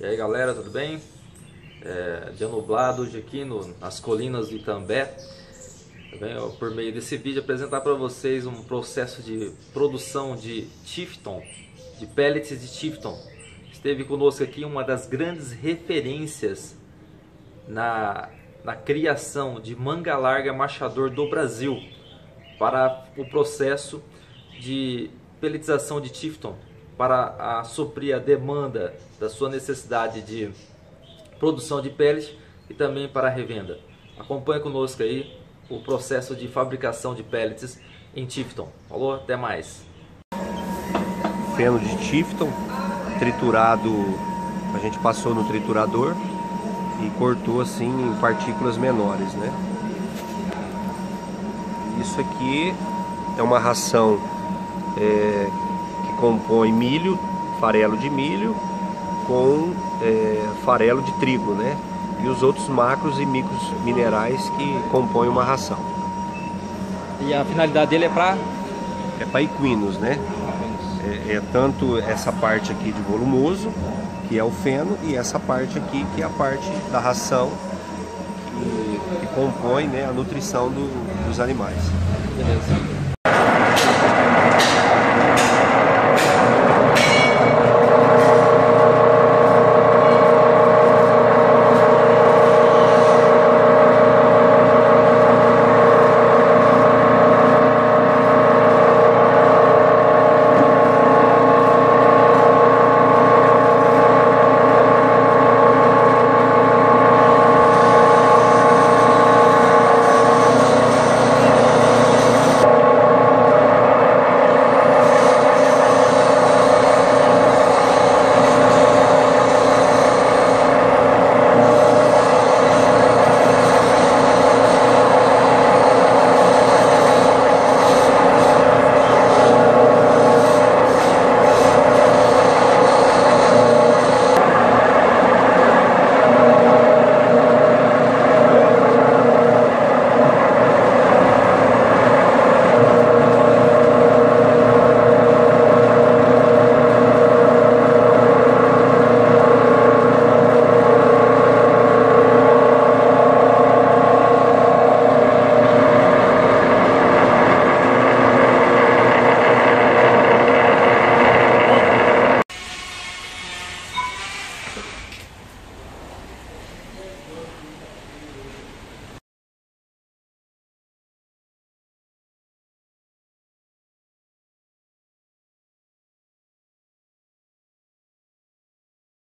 E aí galera, tudo bem? É, dia nublado hoje aqui no, nas colinas do Itambé. Tá bem? Eu, por meio desse vídeo apresentar para vocês um processo de produção de Tifton, de pellets de Tifton. Esteve conosco aqui uma das grandes referências na, na criação de manga larga machador do Brasil para o processo de pelletização de Tifton para a, suprir a demanda da sua necessidade de produção de pellets e também para a revenda. Acompanhe conosco aí o processo de fabricação de pellets em Tifton. Falou, até mais. Feno de Tifton, triturado, a gente passou no triturador e cortou assim em partículas menores, né? Isso aqui é uma ração é, compõe milho, farelo de milho com é, farelo de trigo, né? E os outros macros e micros minerais que compõem uma ração. E a finalidade dele é para? É para equinos, né? É, é, tanto essa parte aqui de volumoso, que é o feno, e essa parte aqui que é a parte da ração que, que compõe né, a nutrição do, dos animais. Beleza.